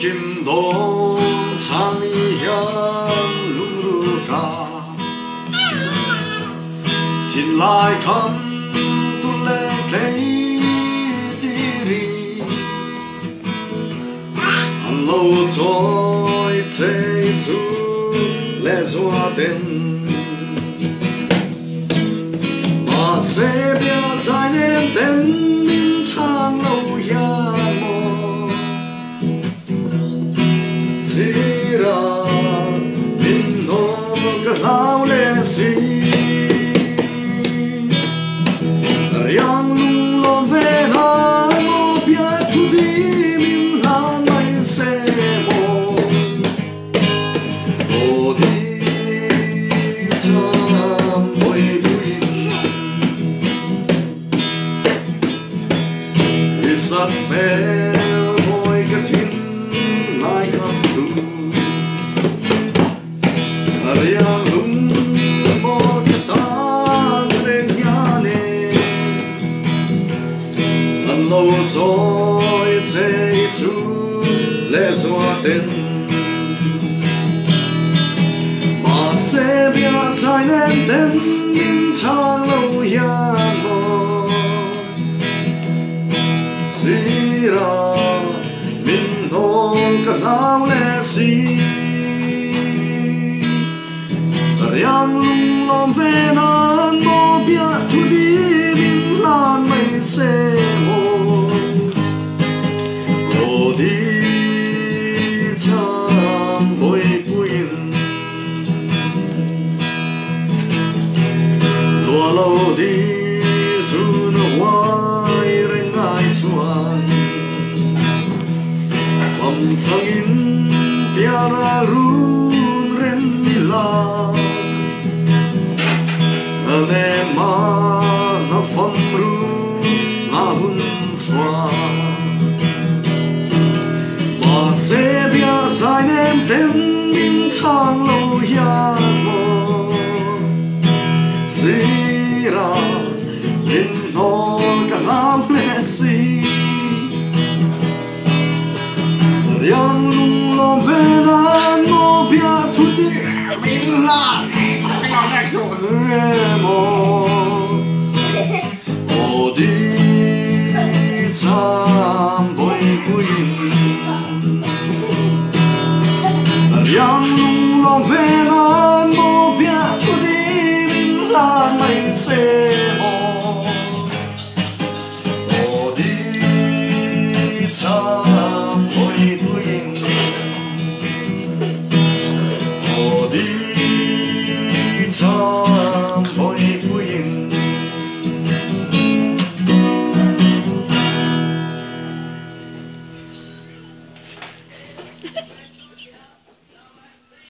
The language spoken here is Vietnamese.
kim don chani hian lung ru ra tin lai kham tu le klei ti ri an lo zoi chei zu le zua den ma se bia seinen den mẹ me boy ka thin lai kam tu Ariang lung mo ka ta reng nhà nè, ăn lâu rồi chế chú lệ doa tên. Mà sẽ bia dài nên tên min trang lâu nhà. 老了时，让路浪费难磨平土地，命难为？Phẩm chẳng in piara run ren mi la ne ma na phẩm ru na hun chua mà sẽ bia dài nem tên min chang lo ya mo. Si ra vedremo o di zambo in cui. Parliamo non vedremo piatto di villana insieme o di zambo in cui. O di zambo